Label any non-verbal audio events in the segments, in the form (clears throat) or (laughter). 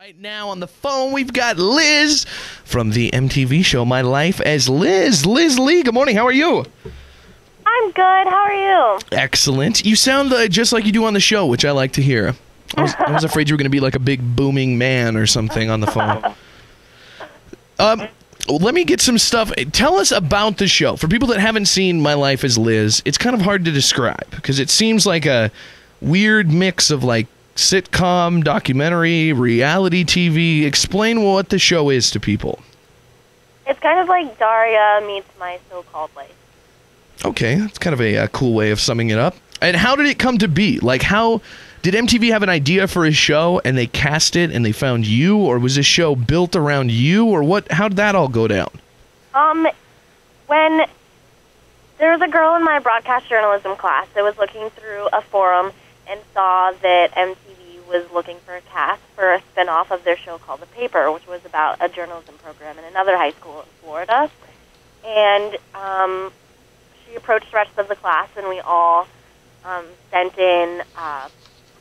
Right now on the phone, we've got Liz from the MTV show My Life as Liz. Liz Lee, good morning. How are you? I'm good. How are you? Excellent. You sound uh, just like you do on the show, which I like to hear. I was, I was afraid you were going to be like a big booming man or something on the phone. (laughs) Um, let me get some stuff. Tell us about the show. For people that haven't seen My Life as Liz, it's kind of hard to describe because it seems like a weird mix of like sitcom, documentary, reality TV. Explain what the show is to people. It's kind of like Daria meets my so-called life. Okay, that's kind of a, uh cool way of summing it up. And how did it come to be? Like, how did MTV have an idea for a show and they cast it and they found you, or was this show built around you, or what? How did that all go down? Um, when there was a girl in my broadcast journalism class that was looking through a forum and saw that MTV was looking for a cast for a spin-off of their show called The Paper, which was about a journalism program in another high school in Florida. And um, she approached the rest of the class, and we all um, sent in uh,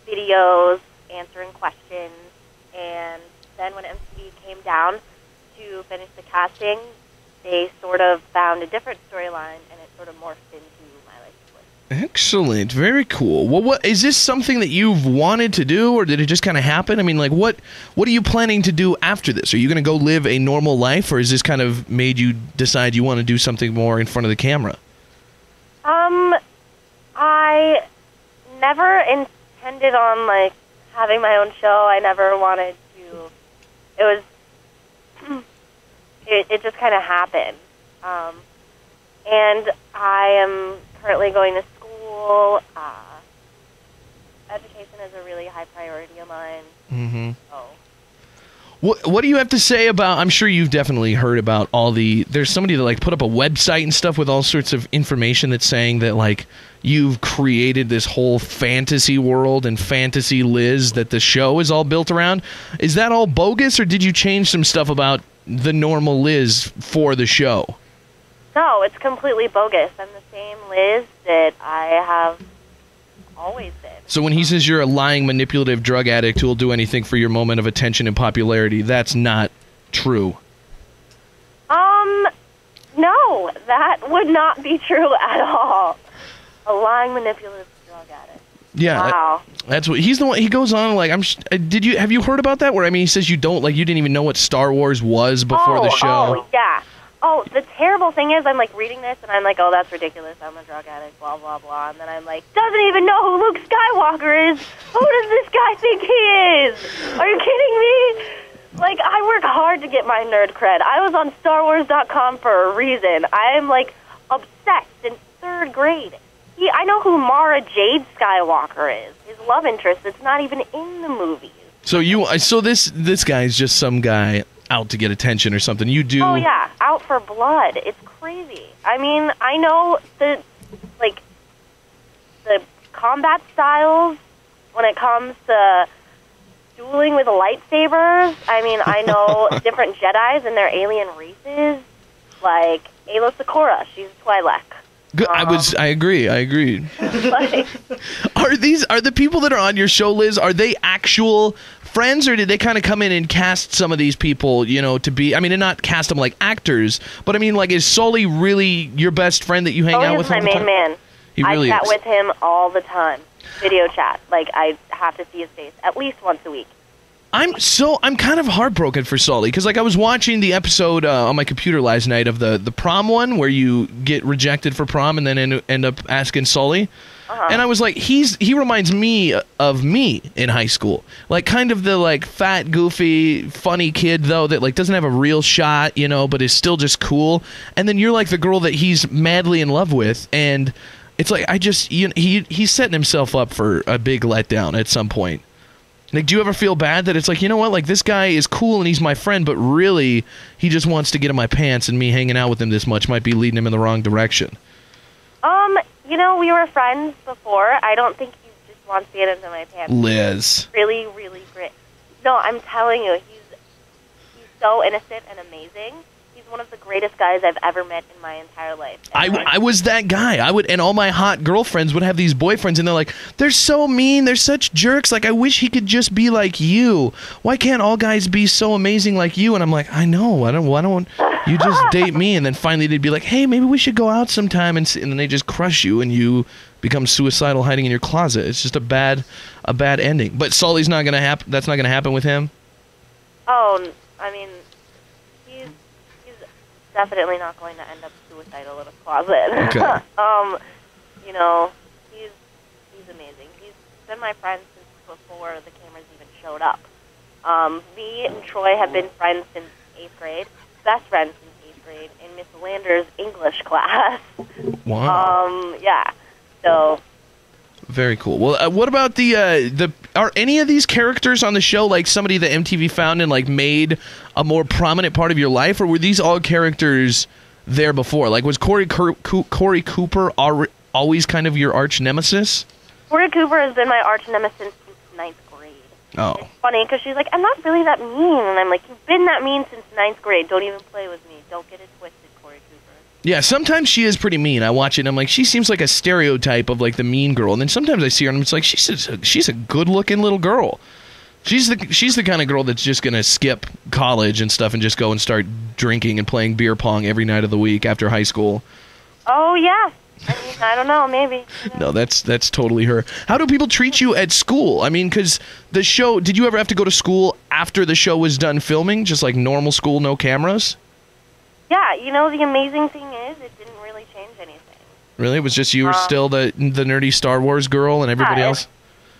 videos answering questions. And then when MTV came down to finish the casting, they sort of found a different storyline, and it sort of morphed into My Life as Liz. Excellent, very cool. Well, what is this something that you've wanted to do, or did it just kind of happen? I mean, like, what what are you planning to do after this? Are you going to go live a normal life, or is this kind of made you decide you want to do something more in front of the camera? Um, I never intended on like having my own show. I never wanted to. It was. (clears throat) It, it just kind of happened, um, and I am currently going to school. Uh, education is a really high priority of mine. Mm-hmm. So What What do you have to say about? I'm sure you've definitely heard about all the. There's somebody that like put up a website and stuff with all sorts of information that's saying that like you've created this whole fantasy world and fantasy Liz that the show is all built around. Is that all bogus, or did you change some stuff about the normal Liz for the show? No, it's completely bogus. I'm the same Liz that I have always been. So when he says you're a lying, manipulative drug addict who will do anything for your moment of attention and popularity, that's not true. Um, no, that would not be true at all. A lying, manipulative drug addict. Yeah, Wow. That's what he's the one. He goes on like I'm. sh- uh, Did you have you heard about that? Where I mean, he says you don't like you didn't even know what Star Wars was before oh, the show. Oh, yeah. Oh, the terrible thing is, I'm like reading this and I'm like, oh, that's ridiculous. I'm a drug addict, blah blah blah. And then I'm like, doesn't even know who Luke Skywalker is. Who does this guy think he is? Are you kidding me? Like, I work hard to get my nerd cred. I was on StarWars.com for a reason. I am like obsessed in third grade. He, I know who Mara Jade Skywalker is. His love interest. It's not even in the movies. So you, so this this guy is just some guy out to get attention or something. You do. Oh yeah, out for blood. It's crazy. I mean, I know the like the combat styles when it comes to dueling with lightsabers. I mean, I know (laughs) different Jedi's and their alien races. Like Aayla Secura, she's a Twi'lek. Good. I was. Um, I agree. I agree. (laughs) Like, Are these are the people that are on your show, Liz? Are they actual friends, or did they kind of come in and cast some of these people, you know, to be? I mean, and not cast them like actors, but I mean, like, is Sully really your best friend that you hang out with? is my all the main time? man. He really I chat is. with him all the time. Video chat. Like I have to see his face at least once a week. I'm so I'm kind of heartbroken for Sully because like I was watching the episode uh, on my computer last night of the the prom one where you get rejected for prom and then end, end up asking Sully, and I was like he's he reminds me of me in high school. Like kind of the like fat goofy funny kid though that like doesn't have a real shot you know but is still just cool. And then you're like the girl that he's madly in love with and it's like I just you know, he he's setting himself up for a big letdown at some point. Like, do you ever feel bad that it's like, you know what, like this guy is cool and he's my friend, but really he just wants to get in my pants, and me hanging out with him this much might be leading him in the wrong direction. Um, you know, we were friends before. I don't think he just wants to get into my pants. Liz, Really, really great. No, I'm telling you, he's he's so innocent and amazing. One of the greatest guys I've ever met in my entire life. I, I was that guy. I would, and all my hot girlfriends would have these boyfriends, and they're like, they're so mean. They're such jerks. Like, I wish he could just be like you. Why can't all guys be so amazing like you? And I'm like, I know. I don't. Why don't you just (laughs) date me? And then finally they'd be like, hey, maybe we should go out sometime. And, and then they just crush you, and you become suicidal, hiding in your closet. It's just a bad, a bad ending. But Sully's not gonna happen. That's not gonna happen with him. Oh, I mean, definitely not going to end up suicidal in a closet. Okay. (laughs) um, you know, he's he's amazing. He's been my friend since before the cameras even showed up. Um, me and Troy have been friends since eighth grade, best friends since eighth grade in Miss Lander's English class. Wow. Um, yeah. So Very cool. Well, uh, what about the uh, the are any of these characters on the show like somebody that MTV found and like made a more prominent part of your life, or were these all characters there before? Like, was Corey Cur- Coo- Corey Cooper al- always kind of your arch nemesis? Corey Cooper has been my arch nemesis since ninth grade. Oh, It's funny because she's like, I'm not really that mean, and I'm like, you've been that mean since ninth grade. Don't even play with me. Don't get it twisted. Yeah. Sometimes she is pretty mean. I watch it and I'm like, she seems like a stereotype of like the mean girl, and then sometimes I see her and it's like, she's a, she's a good looking little girl. She's the she's the kind of girl that's just gonna skip college and stuff and just go and start drinking and playing beer pong every night of the week after high school. Oh yeah. I mean, I don't know. Maybe. No, that's that's totally her. How do people treat you at school? I mean, because the show. Did you ever have to go to school after the show was done filming, just like normal school, no cameras? Yeah. You know, the amazing thing it didn't really change anything. Really, it was just you were Uh, still the the nerdy Star Wars girl, and everybody Yeah, else.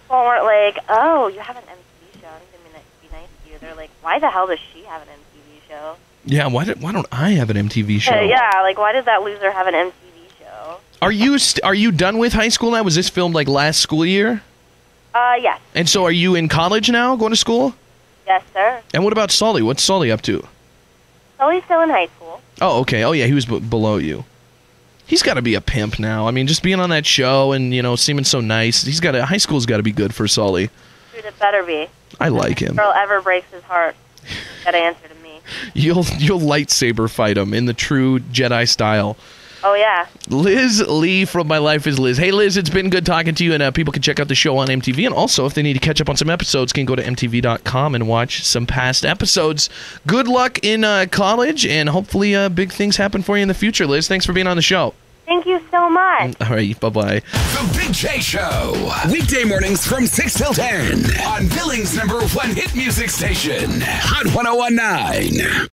People weren't like, oh, you have an MTV show. I I'm gonna be nice to you. They're like, why the hell does she have an MTV show? Yeah, why did, why don't I have an MTV (laughs) show? Uh, yeah. Like, why does that loser have an MTV show? Are you st- are you done with high school now? Was this filmed like last school year? Uh, yes. And so, are you in college now, going to school? Yes, sir. And what about Sully? What's Sully up to? Sully's still in high school. Oh, okay. Oh, yeah, he was b- below you. He's got to be a pimp now. I mean, just being on that show and you know seeming so nice. He's got to high school's got to be good for Sully. Dude, it better be. I like him. Girl ever breaks his heart. Gotta answer to me. (laughs) You'll you'll lightsaber fight him in the true Jedi style. Oh yeah. Liz Lee from My Life is Liz. Hey Liz, it's been good talking to you, and uh, people can check out the show on MTV. And also, if they need to catch up on some episodes, can go to MTV.com and watch some past episodes. Good luck in uh, college, and hopefully, uh, big things happen for you in the future. Liz, thanks for being on the show. Thank you so much. All right, bye bye. The Big J Show. Weekday mornings from 6 till 10 on Billings number one hit music station, Hot 1019.